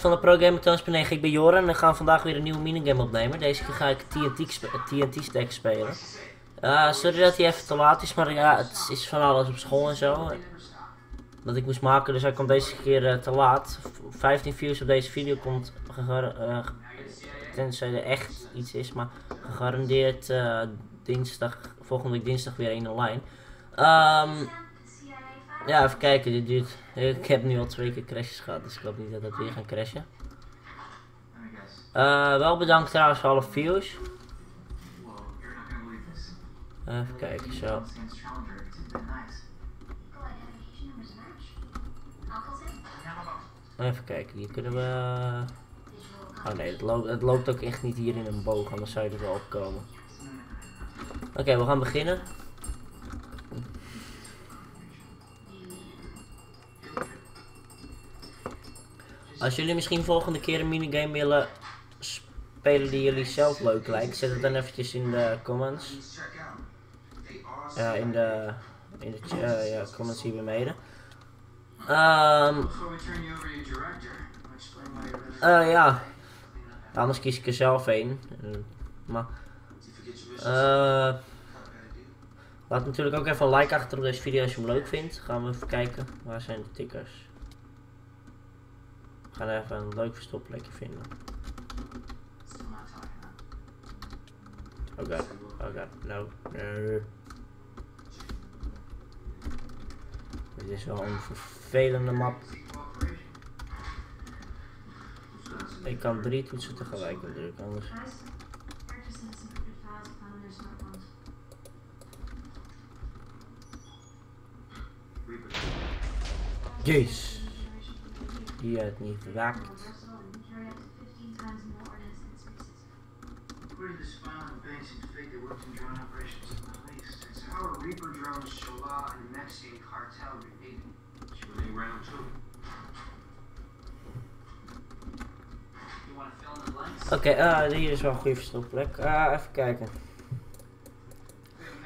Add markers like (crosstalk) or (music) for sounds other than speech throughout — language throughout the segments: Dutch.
van de Pro Gamer Toons.9. Ik ben Joran en we gaan vandaag weer een nieuwe minigame opnemen. Deze keer ga ik TNT, spe TNT stack spelen. Uh, sorry dat hij even te laat is, maar ja, het is van alles op school en zo. Dat ik moest maken, dus hij komt deze keer uh, te laat. 15 views op deze video komt, uh, tenzij er echt iets is, maar gegarandeerd dinsdag, volgende week dinsdag weer één online. Um, ja, even kijken, dit duurt. Ik heb nu al twee keer crashes gehad, dus ik hoop niet dat het weer gaan crashen. Uh, wel bedankt trouwens voor alle views. Even kijken, zo. Even kijken, hier kunnen we... Oh nee, het loopt, het loopt ook echt niet hier in een boog, anders zou je er wel op komen. Oké, we gaan beginnen. Als jullie misschien volgende keer een minigame willen spelen die jullie zelf leuk lijkt, zet het dan eventjes in de comments. Ja, in de, in de uh, ja, comments hier beneden. Um, uh, ja, anders kies ik er zelf een. Maar, uh, laat natuurlijk ook even een like achter op deze video als je hem leuk vindt. Gaan we even kijken, waar zijn de tickers? Gaan even een leuk verstopplekje vinden. Oh god, oh god, no, no. Dit is wel een vervelende map. Ik kan drie toetsen tegelijk drukken, anders. Die het niet. Oké, okay, uh, hier is wel een goede verstopplek. Uh, even kijken.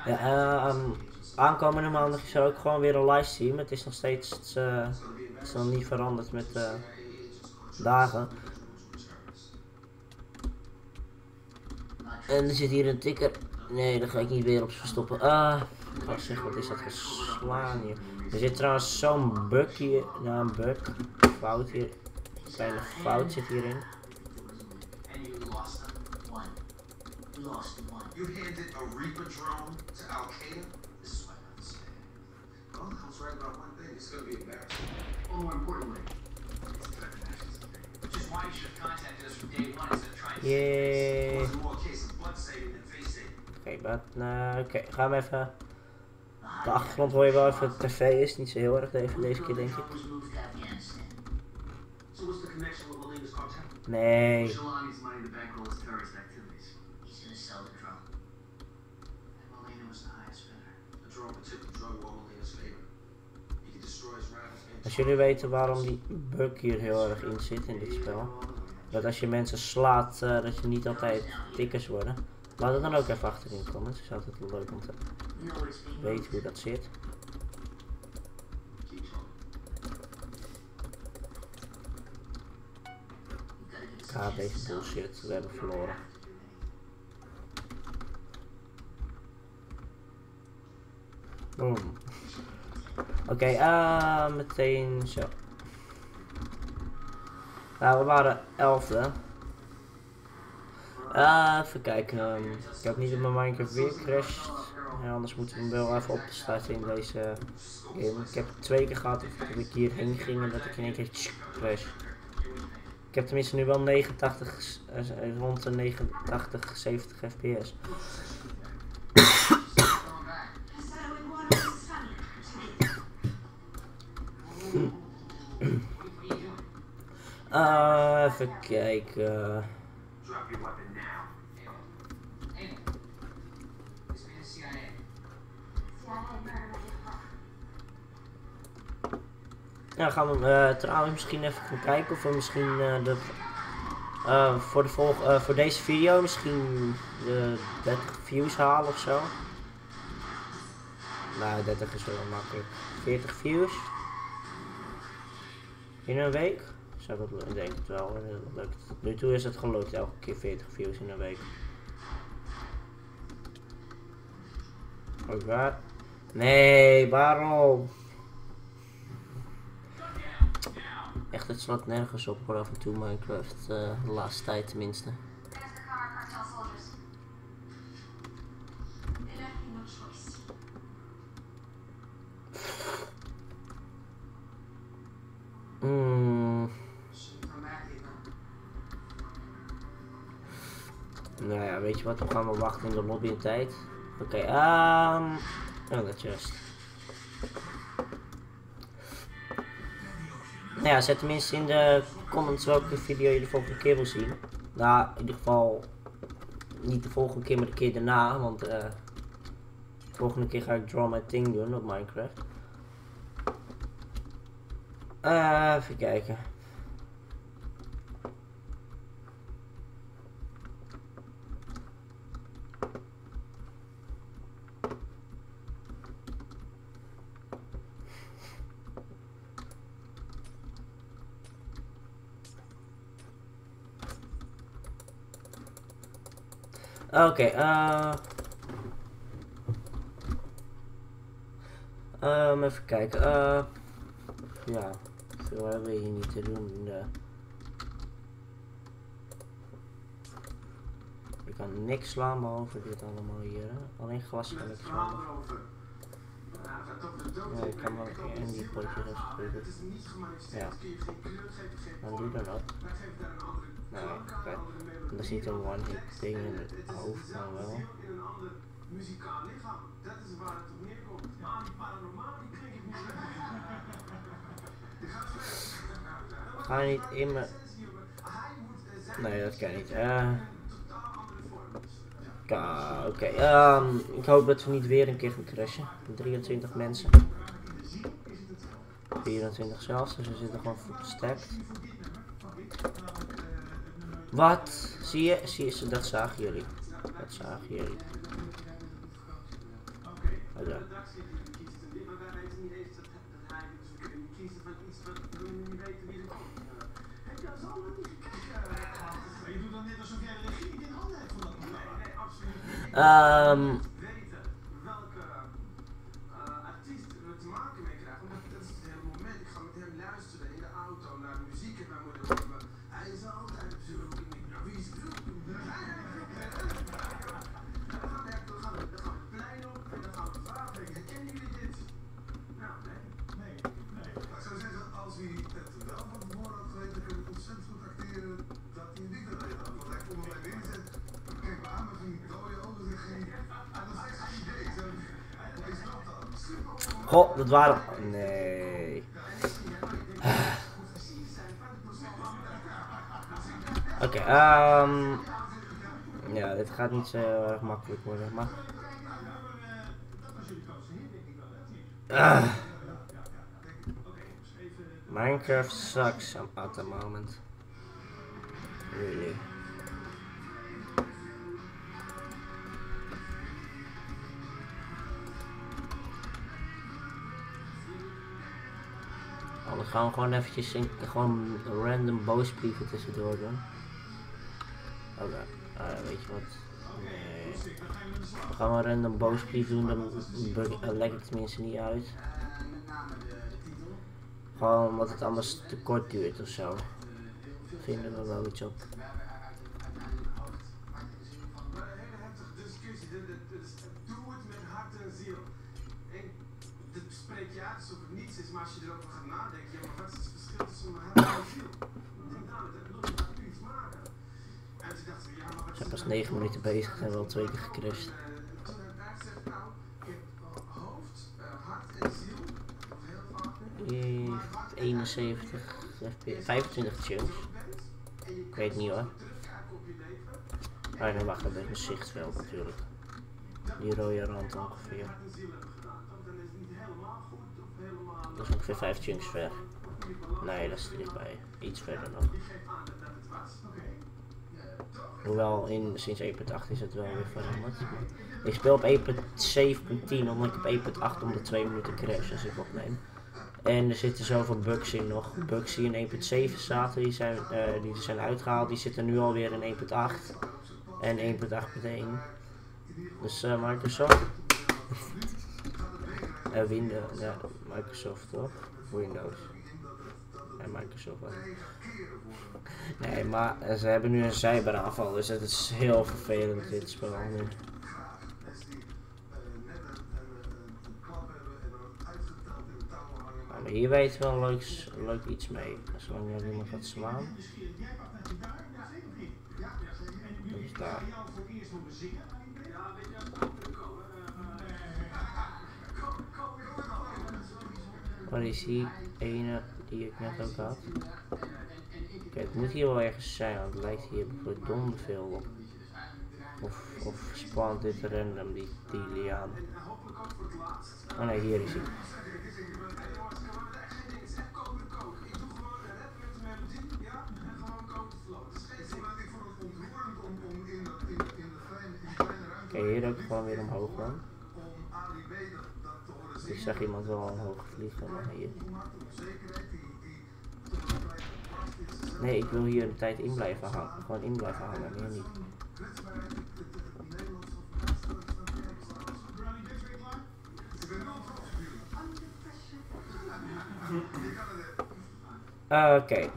Ja, um, aankomende maandag is er ook gewoon weer een livestream. Het is nog steeds uh, is nog niet veranderd met uh, dagen. En er zit hier een tikker. Nee, daar ga ik niet weer op verstoppen. Ah, uh, zeg, wat is dat geslaan hier? Er zit trouwens zo'n bug hier. Nou, een bug. Fout hier. Een kleine fout zit hierin. You handed a Reaper drone to Al Qaeda? This is what I'm saying. Well, I was right about gonna be embarrassing. Well, more importantly, it's threat actions. Which is why you should have contacted us from day one instead of trying to yeah. It was more a case of blood saving than face saving. Oké, okay, maar uh, oké, okay, gaan we even. De achtergrond hoor je wel even, de tv is niet zo heel erg even deze keer denk ik. Nee. Als jullie weten waarom die bug hier heel erg in zit in dit spel. Dat als je mensen slaat, uh, dat je niet altijd tikkers worden. Laat het dan ook even achter in de comments. Het is altijd leuk om te weten hoe dat zit. Ah, deze bullshit. We hebben verloren. Boom. Oké, okay, uh, meteen zo. Nou, we waren elfde. Uh, even kijken. Um, ik heb niet op mijn Minecraft weer crashed. Ja, anders moeten we hem wel even opstarten in deze. Ik heb twee keer gehad dat ik hierheen ging en dat ik in één keer crash. Ik heb tenminste nu wel 89, uh, rond de 89, 70 fps. Uh, even kijken. Ja, gaan we uh, trouwens misschien even gaan kijken of we misschien uh, de, uh, voor, de volg voor deze video misschien de 30 views halen of zo. Nou, 30 is wel makkelijk. 40 views. In een week? Zou dat lu- ik denk het wel. eh, dat lukt. Nu toe is het gelukt, elke keer 40 views in een week. Ook waar? Nee, waarom? Echt, het slaat nergens op voor af en toe Minecraft. eh, de laatste tijd tenminste. There's Nou ja, weet je wat? Dan gaan we wachten in de lobby een tijd. Oké, ehm. oh, dat. Nou ja, zet tenminste in de comments welke video je de volgende keer wil zien. Nou, in ieder geval niet de volgende keer, maar de keer daarna. Want eh de volgende keer ga ik Draw My Thing doen op Minecraft. Eh, even kijken. Oké. Ehm, even kijken. eh ja, veel hebben we hier niet te doen. eh. Ik kan niks slaan behalve dit allemaal hier. Alleen glas kan ik slaan. Ja, ik kan wel in die potje respecteren. Ja. Dan doe dan ook. Nee, oké. Dat is niet een one-hit ding in het hoofd, maar wel. muzikaal lichaam. Dat is waar het op neerkomt. Maar die paranormaal, die kring ik niet. Ga je niet in me. Nee, dat kan niet. Eh. ka- Oké, ehm, ik hoop dat we niet weer een keer gaan crashen. 23 mensen. 24 zelfs, dus we zitten gewoon goed. Wat? Zie je? Zie je? Dat zagen jullie. Dat zagen jullie. Oh, ja. Goh, dat waren. Nee. Oké, ehm. Ja, dit gaat niet zo erg makkelijk worden, maar. Ah. Minecraft sucks at the moment. Really. Gaan we gewoon eventjes een, random boosbrieven tussendoor doen. Oké, eh, weet je wat? Nee. We gaan een random boosbrief doen, dan eh, leg ik het tenminste niet uit. Gewoon omdat het anders te kort duurt of zo. Vinden we wel iets op. Maar een hele heftige discussie. Doe het met hart en ziel. En dit spreek je uit alsof het niets is, maar als je erover gaat nadenken, we, zijn pas het 9 minuten bezig en wel twee keer gecrashed. Eh, 71, FP 25 tunes. Ik weet niet hoor. Ah nee, wacht, dat is mijn zichtveld natuurlijk. Die rode rand ongeveer. Dan. Dat is ongeveer 5 chunks ver. Nee, dat is er dichtbij. Iets verder nog. Hoewel in sinds 1.8 is het wel weer veranderd. Ik speel op 1.7.10 omdat ik op 1.8 om de 2 minuten crash als ik opneem. En er zitten zoveel bugs in nog. Bugs die in 1.7 zaten, die zijn, eh, die zijn uitgehaald, die zitten nu alweer in 1.8 en 1.8.1. Dus eh, Microsoft. (laughs) Eh Windows, ja, Microsoft toch? Windows. Microsoft. Nee, maar ze hebben nu een cyberaanval, dus het is heel vervelend dit spel nu. Maar hier weet wel leuks, leuk iets mee. Zolang je iemand gaat slaan. Is daar. Waar is die ene die ik net ook had? Oké, het moet hier wel ergens zijn, want het lijkt hier verdomd veel op. Of, of spant dit random, die, die. Oh nee, hier is hij. Oké, hier ook gewoon weer omhoog dan. Ik zag iemand wel omhoog vliegen, maar hier. Nee, ik wil hier een tijd in blijven hangen. Gewoon in blijven hangen, meer niet. Oké.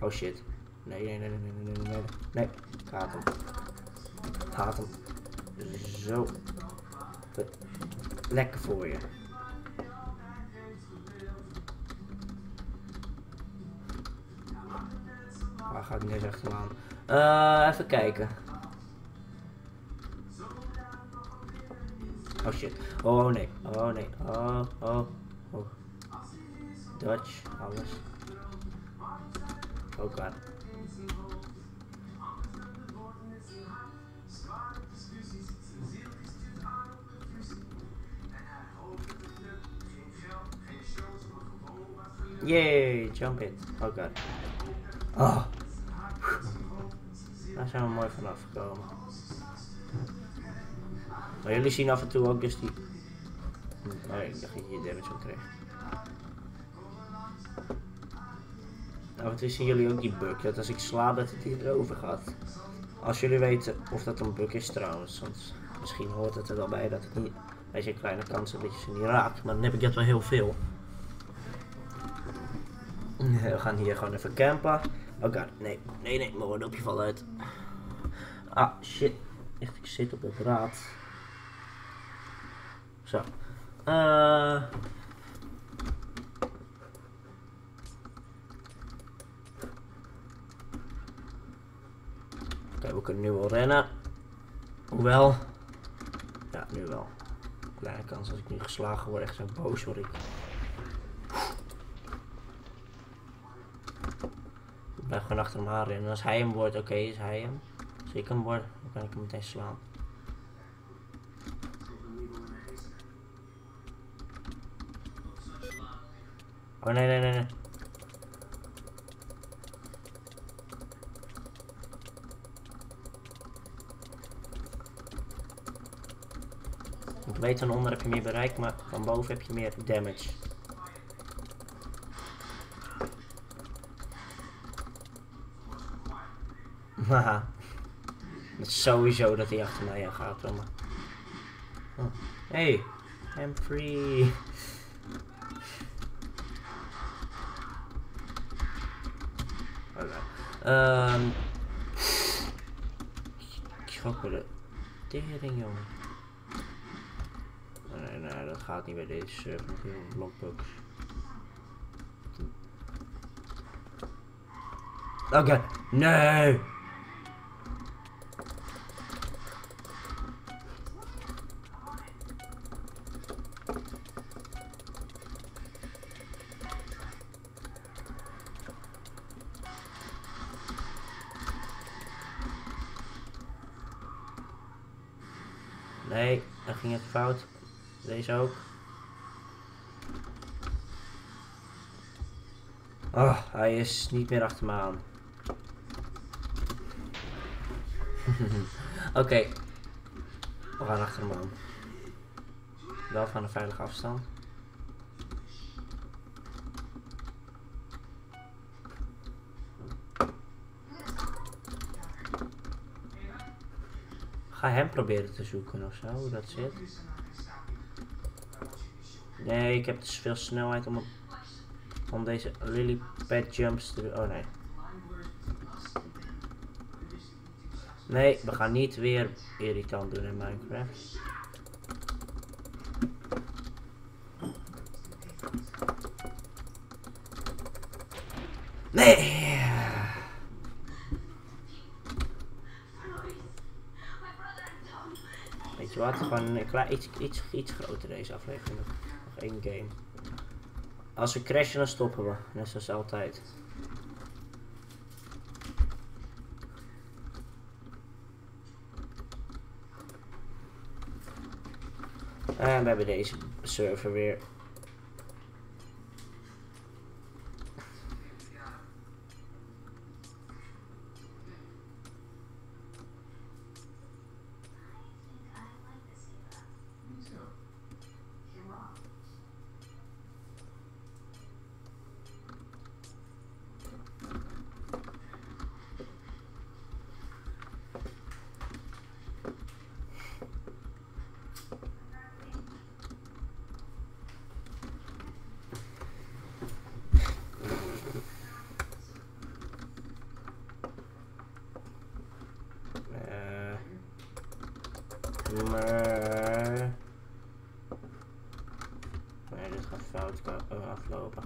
Oh shit. Nee, nee, nee, nee, nee, nee, nee. Nee, ik haat hem. Ik haat hem. Zo. Vet. Lekker voor je. Waar ga ik net achteraan? Eh, even kijken. Oh shit. Oh nee. Oh nee. Oh, oh, oh. Dutch, alles. Ook aan. Yay, jump it. Oh god. Oh. Daar zijn we mooi vanaf gekomen. Maar jullie zien af en toe ook dus die... Oh, ik dacht dat je hier damage op kreeg. Af en toe zien jullie ook die bug, dat als ik sla dat het hier erover gaat. Als jullie weten of dat een bug is trouwens, want misschien hoort het er wel bij dat het niet... Weet je, een kleine kans dat je ze niet raakt, maar dan heb ik dat wel heel veel. (laughs) We gaan hier gewoon even campen. Oh god, nee, nee, nee, mijn oordopje valt uit. Ah, shit. Echt, ik zit op het raad. Zo. Eh... Oké, we kunnen nu wel rennen. Hoewel. Ja, nu wel. Kleine kans als ik nu geslagen word. Echt zo boos word ik. Achter rennen. Als hij hem wordt, oké, is hij hem. Als ik hem word, dan kan ik hem meteen slaan. Oh nee, nee, nee, nee. Ik weet van onder heb je meer bereik, maar van boven heb je meer damage. Haha. Het is sowieso dat hij achter mij gaat, maar. Oh. Hey, I'm free. Ehm. Ik schrok de tering, jongen. Nee, nee, dat gaat niet bij deze blockbugs. Oké, nee! Nee, dan ging het fout. Deze ook. Oh, hij is niet meer achter me aan. (laughs) Oké. We gaan achter hem aan. Wel van een veilige afstand. Ga hem proberen te zoeken ofzo, hoe dat zit. Nee, ik heb dus veel snelheid om, om deze lilipad jumps te doen. Oh nee. Nee, we gaan niet weer irritant doen in Minecraft. Klein, iets, iets, iets groter deze aflevering. Nog, één game. Als we crashen dan stoppen we. Net zoals altijd. En we hebben deze server weer. Eh, maar. Nee, dit gaat fout eh, aflopen.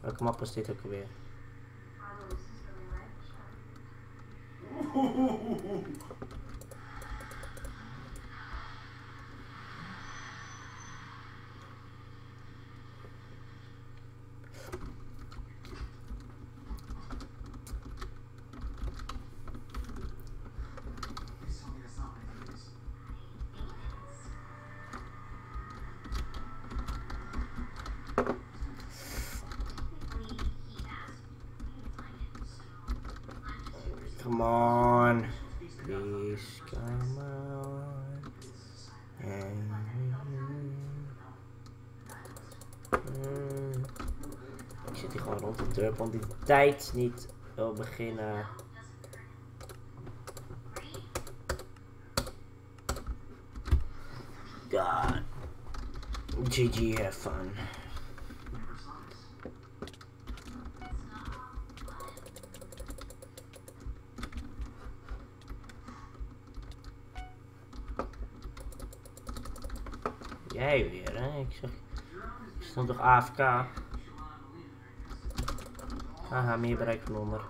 Welke map is dit ook alweer? (laughs) gewoon rond de deur, want die tijd niet wil beginnen. God. GG, have fun. Jij weer, hè? Ik zeg, stond toch AFK? Haha, meer bereik van onder.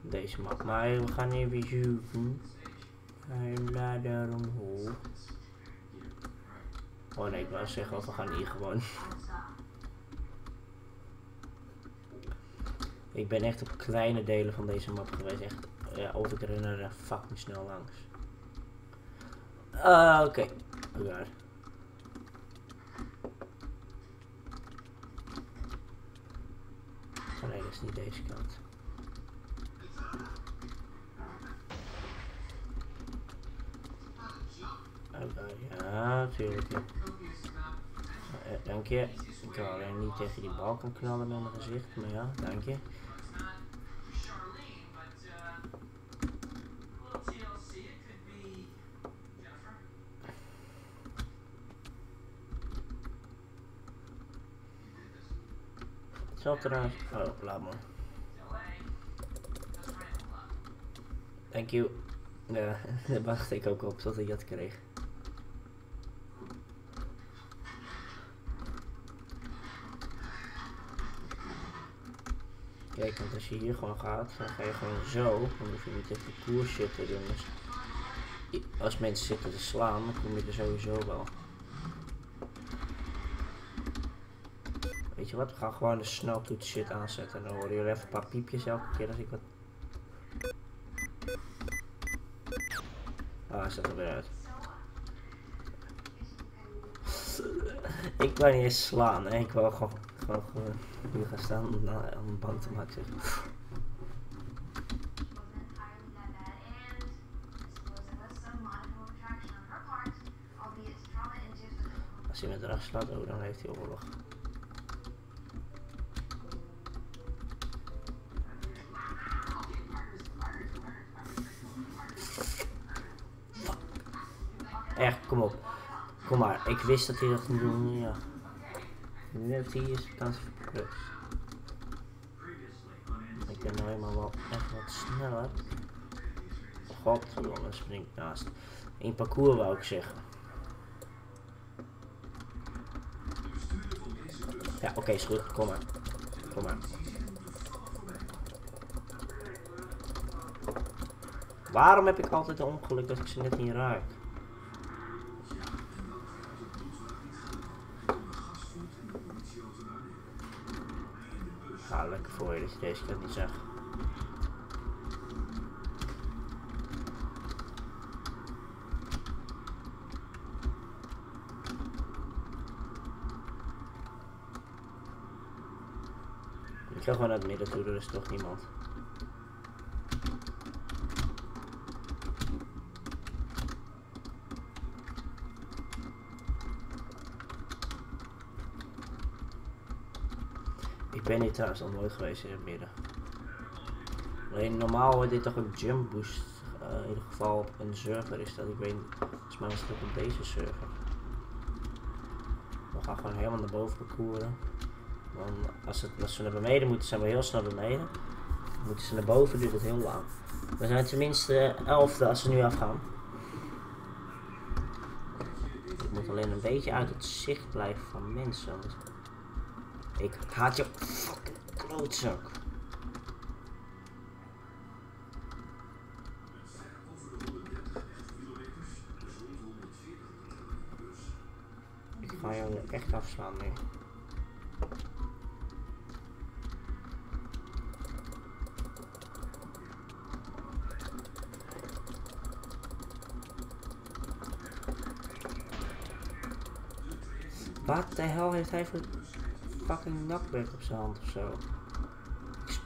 Deze map, maar we gaan even zoeken. En daar daarom omhoog. Oh nee, ik wou zeggen, we gaan hier gewoon. (laughs) Ik ben echt op kleine delen van deze map geweest. Echt, ja, of ik ren fucking snel langs. Ah, Oké. Oh god. Oh nee, dat is niet deze kant. Ja, tuurlijk. ja. Eh, dank je. Ik kan alleen niet tegen die balken knallen met mijn gezicht, maar ja, dank je. Trouwens. Oh, laat maar. Thank you. Ja, (laughs) daar wacht ik ook op tot ik dat kreeg. Kijk, want als je hier gewoon gaat, dan ga je gewoon zo. Dan hoef je niet even koers shit te doen. Dus als mensen zitten te slaan, dan kom je er sowieso wel. je wat, we gaan gewoon de sneltoets shit aanzetten. En dan horen jullie even een paar piepjes elke keer als ik wat... Ah, zat zet er weer uit. ik kan niet slaan, hè. ik wil gewoon, gewoon, hier gaan staan om een band te maken. Als hij met rechts slaat, oh, dan heeft hij oorlog. Ik wist dat hij dat ging doen, ja. Nu heeft hij kans. Ik ben nou eenmaal wel echt wat sneller. Godverdomme, spring ik naast. In parcours wou ik zeggen. Ja, oké, is goed. Kom maar. Kom maar. Waarom heb ik altijd een ongeluk dat ik ze net niet raak? Je dat je deze keer niet zag. Ik ga gewoon naar het midden toe, er is toch niemand. Ik ben hier trouwens al nooit geweest in het midden. Alleen normaal wordt dit toch een jump boost. eh, in ieder geval een server is dat. Ik weet. Volgens mij was het op deze server. We gaan gewoon helemaal naar boven parcouren. Als, het, als we naar beneden moeten, zijn we heel snel beneden. Moeten ze naar boven, duurt het heel lang. We zijn tenminste elfde als ze nu afgaan. Ik moet alleen een beetje uit het zicht blijven van mensen. Ik haat je fucking klootzak. Ik ga jou echt afslaan nu. Wat de hel heeft hij voor fucking knockback op zijn hand of zo?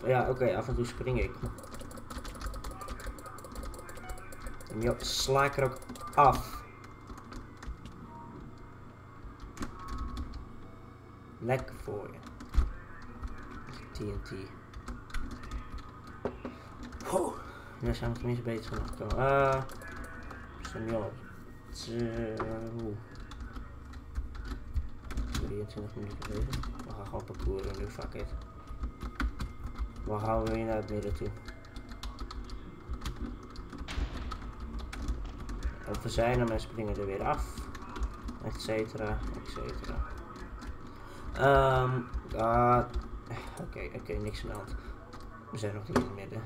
Ja, oké, af en toe spring ik. En joh, sla ik er ook af. Lekker voor je. TNT. Ho, daar zijn we tenminste beter van gekomen. Ah, je op. Zo. 23 minuten bezig. Gaan gewoon parcouren nu, fuck it. We gaan weer naar het midden toe. Of we zijn er, maar springen er weer af. Etcetera, etcetera. Ehm, ah, Oké, oké, niks aan. We zijn nog niet in het midden.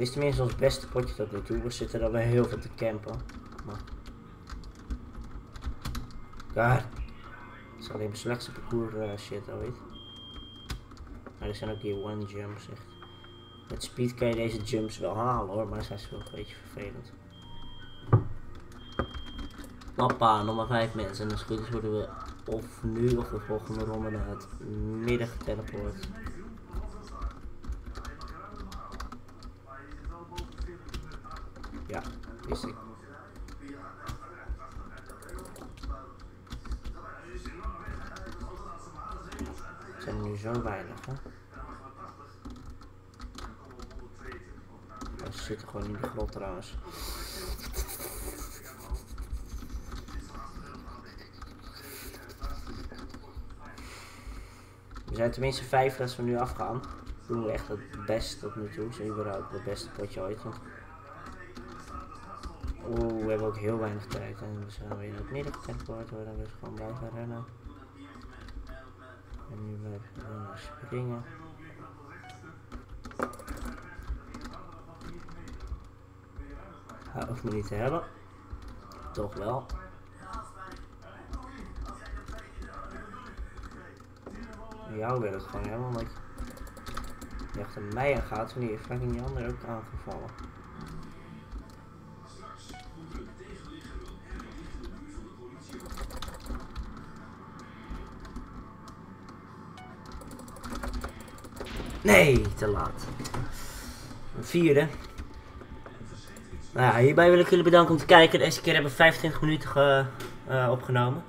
Dit is tenminste ons beste potje tot nu toe. We zitten er wel heel veel te campen. Maar... Het is alleen mijn slechtste parcours eh, shit ooit. Maar er zijn ook hier one jumps echt. Met speed kan je deze jumps wel halen hoor, maar zijn ze wel een beetje vervelend. Papa, nog maar vijf mensen. En als het worden we of nu of de volgende ronde naar het midden geteleport. Ja, wist ik. Het zijn er nu zo weinig, hè? Ze zitten gewoon in de grot trouwens. We zijn tenminste vijf als we nu afgaan. Doen we echt het best tot nu toe. Zo überhaupt het beste potje ooit. Want we hebben ook heel weinig tijd en we zijn weer in het midden geteleport worden, dus gewoon blijven rennen. En nu blijven we springen. Hij hoeft me niet te hebben. Toch wel. Jou wil het gewoon hebben, omdat je achter mij aan gaat wanneer je fucking die ander ook aangevallen. Nee, te laat. vierde. Nou ja, hierbij wil ik jullie bedanken om te kijken. Deze keer hebben we 25 minuten eh, opgenomen.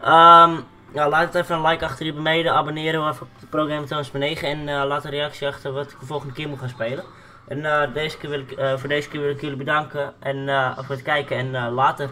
Ehm, ja, laat het even een like achter hier beneden. Abonneren even op de programma Toons 9. En eh, laat een reactie achter wat ik de volgende keer moet gaan spelen. En eh, deze keer wil ik, voor deze keer wil ik jullie bedanken en, voor het kijken en later.